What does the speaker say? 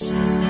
Peace.